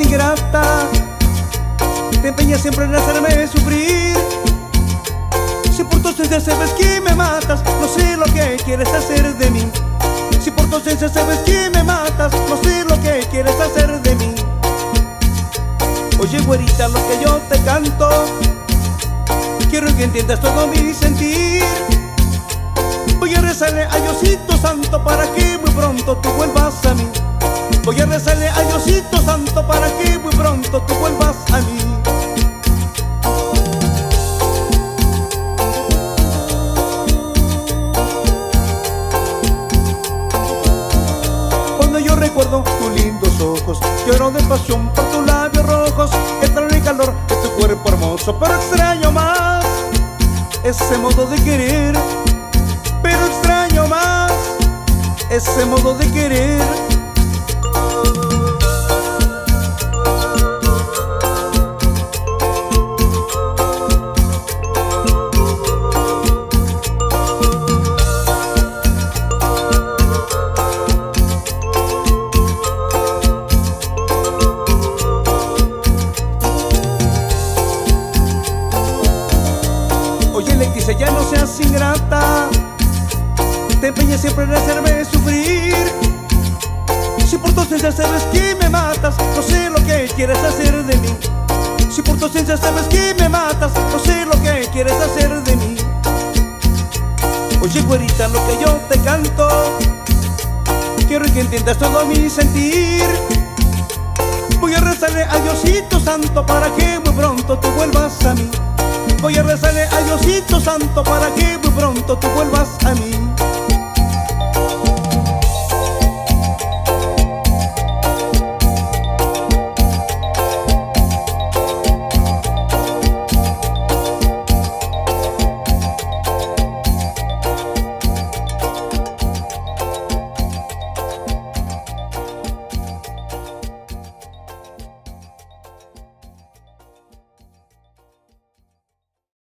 ingrata. Te empeñas siempre en hacerme sufrir. Si por tu ausencia sabes que me matas, no sé lo que quieres hacer de mí. Si por tu ausencia sabes que me matas, no sé lo que quieres hacer de mí. Oye, güerita, lo que yo te canto, quiero que entiendas todo mi sentir. Voy a rezarle a Diosito Santo para que muy pronto tú vuelvas a mí. Voy a rezarle a Diosito Santo para que muy pronto tú vuelvas a mí. Cuando yo recuerdo tus lindos ojos, lloro de pasión por tus labios rojos, que traen el calor de tu cuerpo hermoso, pero extraño más ese modo de querer, pero extraño más ese modo de querer. Ya no seas ingrata. Te empeñas siempre en hacerme sufrir. Si por tu ausencia sabes que me matas, no sé lo que quieres hacer de mí. Si por tu ausencia sabes que me matas, no sé lo que quieres hacer de mí. Oye, güerita, lo que yo te canto, quiero que entiendas todo mi sentir. Voy a rezarle a Diosito Santo para que muy pronto tú vuelvas a mí. Voy a rezarle a Diosito Santo para que muy pronto tú vuelvas a mí.